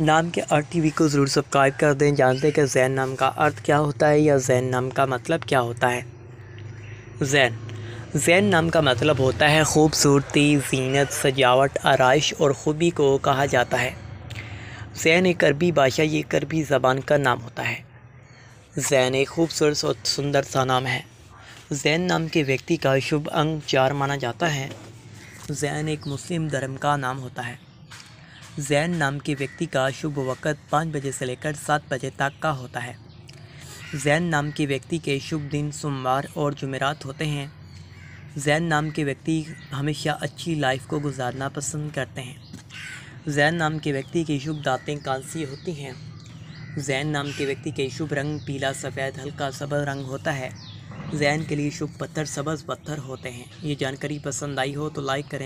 नाम के अर्थ टीवी को ज़रूर सब्सक्राइब कर दें। जानते हैं कि जैन नाम का अर्थ क्या होता है या जैन नाम का मतलब क्या होता है? जैन जैन नाम का मतलब होता है खूबसूरती, जीनत, सजावट, आरइश और ख़ूबी को कहा जाता है। जैन एक अरबी भाषा, ये एक अरबी ज़बान का नाम होता है। जैन एक खूबसूरत और सुंदर सा नाम है। जैन नाम के व्यक्ति का शुभ अंग चार माना जाता है। जैन एक मुस्लिम धर्म का नाम होता है। जैन नाम के व्यक्ति का शुभ वक़्त पाँच बजे से लेकर सात बजे तक का होता है। जैन नाम के व्यक्ति के शुभ दिन सोमवार और जुमेरात होते हैं। जैन नाम के व्यक्ति हमेशा अच्छी लाइफ को गुजारना पसंद करते हैं। जैन नाम के व्यक्ति की शुभ दातें कांसी होती हैं। जैन नाम के व्यक्ति के शुभ रंग पीला, सफ़ेद, हल्का सबज रंग होता है। जैन के लिए शुभ पत्थर, सबज पत्थर होते हैं। ये जानकारी पसंद आई हो तो लाइक करें।